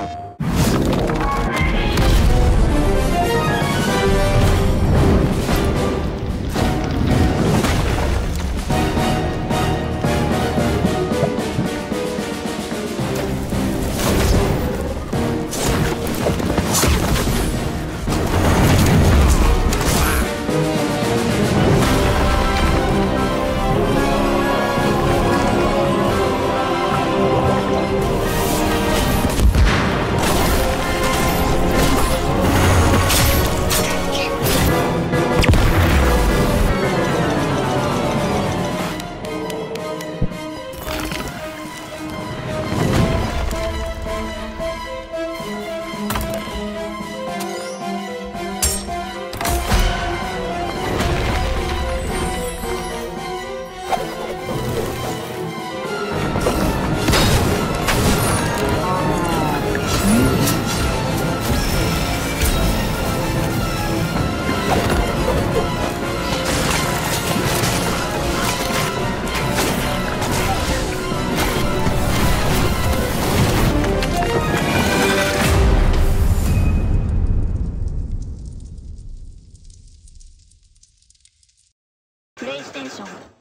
Action! 项目。